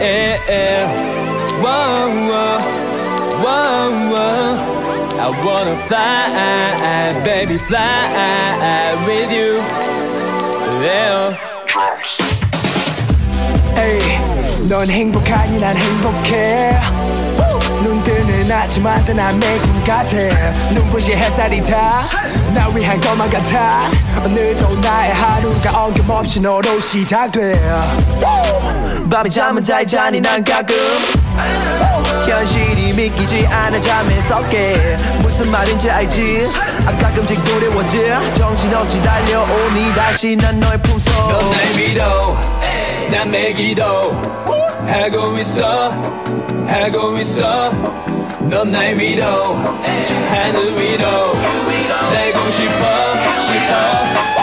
yeah, yeah. Whoa, whoa, whoa, whoa. I wanna fly, baby, fly with you. Yeah. Hey, 넌 행복하니 난 행복해. Woo! 뜨는 아침마다 난 매일 같아. 눈부신 햇살이 다나 위한 것만 같아. 오늘도 나의 하루가 어김없이 너로 시작돼. 밤이 잠은 잘 자니 난 가끔. 현실이 믿기지 않아 잠에서 깨 무슨 말인지 알지? 아 가끔씩 두려워져 정신없이 달려오니 다시 난 너의 품속 넌날 믿어, 난 매기도 하고 있어, 하고 있어. 넌날 믿어, 저 하늘 위로 날고 싶어, 싶어.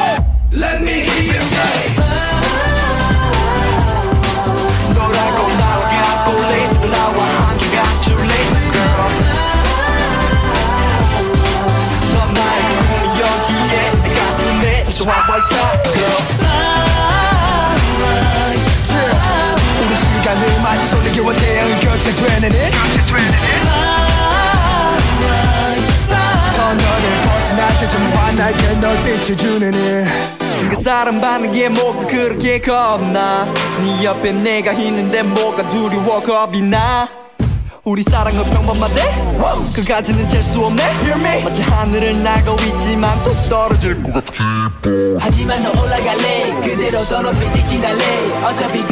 손에 태양이 격차되는 it 터널을 벗어날 때좀 환하게 널 비춰주는 it 그 사람 받는 뭐가 그렇게 겁나? 네 옆에 내가 있는데 뭐가 두려워 겁이 나? 우리 사랑은 평범하대? 그가지는 잴 수 없네? Hear me? 마치 하늘을 날고 있지만 또 떨어질 것 하지만 너 올라갈래? 그대로 더 높이 직진할래? 어차피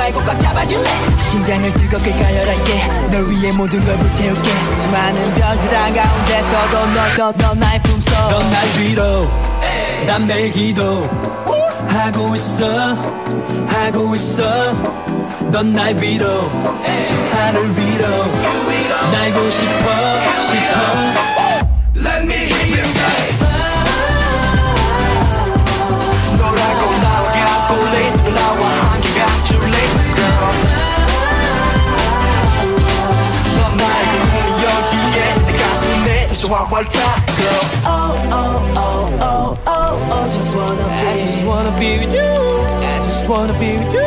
말고 꽉 잡아줄래? 심장을 뜨겁게 가열할게. 널 위해 모든 걸 불태울게. 수많은 별들 한가운데서도 너도 너 나의 품속. 넌 날 위로, 난 매일 기도. 하고 있어, 하고 있어. 넌 날 위로 가슴에 다시 활활타 girl Oh oh oh oh oh oh just wanna be I just wanna be with you. I just wanna be with you.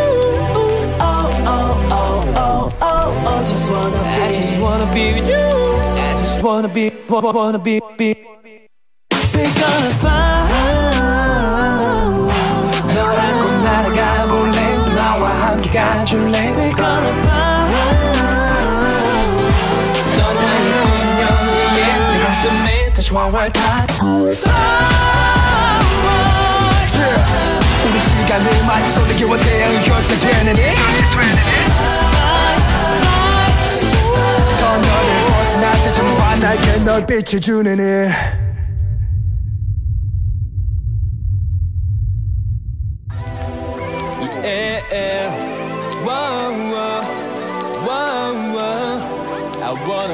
Oh oh oh oh oh oh just wanna be I just wanna be with you. I just wanna be, wa- wa- wanna be, be. We're gonna fly 너라고 날아가 볼래? 나와 함께 가줄래? We're gonna fly 가슴에 다시 활활 타. Yeah. 우리 시간을 마치 손에 겨워 태양이 격차되는 it 터널을 벗어날 때좀 환하게 널 비춰주는 it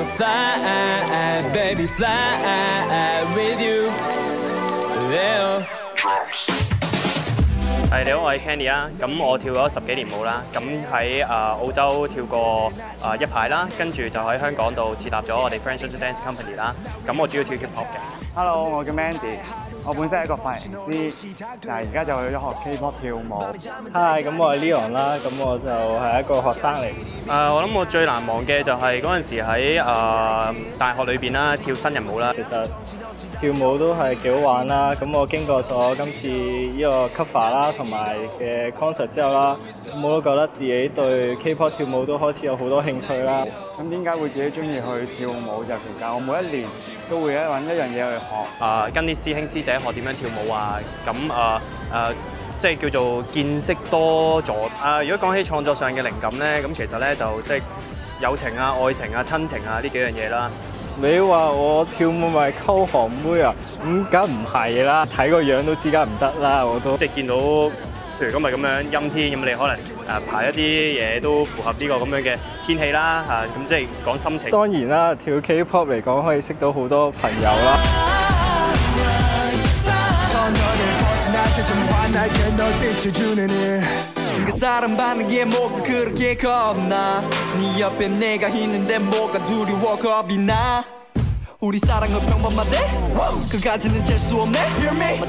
fly, baby, fly with you. Yeah. 係你好，我係 Kenny 啊。咁我跳咗十幾年舞啦，咁喺啊澳洲跳過啊一排啦，跟住就喺香港度設立咗我哋 French Dance Company 啦。咁我主要跳 hip hop 嘅。 Hello，我叫 Mandy， 我本身係一個髮型師，但係而家就去咗學 K-pop 跳舞。Hi，咁我係 Leon 啦，咁我就係一個學生嚟。誒、呃我諗我最難忘嘅就係嗰陣時喺誒、呃大學裏邊啦，跳新人舞啦。其實跳舞都係幾好玩啦。咁我經過咗今次呢個 cover 啦，同埋嘅 concert 之後啦，咁我都覺得自己對 K-pop 跳舞都開始有好多興趣啦。咁點解會自己中意去跳舞？就其實我每一年都會一揾一樣嘢去學。啊、跟啲師兄師姐學點樣跳舞啊，咁啊誒，即係叫做見識多咗。啊、如果講起創作上嘅靈感咧，咁其實咧就即係友情啊、愛情啊、親情啊呢幾樣嘢啦。你話我跳舞咪溝韓妹啊？咁梗唔係啦，睇個樣都知梗唔得啦，我都。即係見到，譬如今日咁樣陰天，咁你可能誒、排一啲嘢都符合呢個咁樣嘅天氣啦嚇，咁、即係講心情。當然啦，跳 K-pop 嚟講可以識到好多朋友啦。 터널을 벗어날 때좀 환하게 널 비춰주는 it 그 사람 게 뭐가 그렇게 겁나? 네 옆에 내가 있는데 뭐가 두려워 겁이 나? 우리 사랑은 평범하대? 그가지는 잴 수 없네? Hear me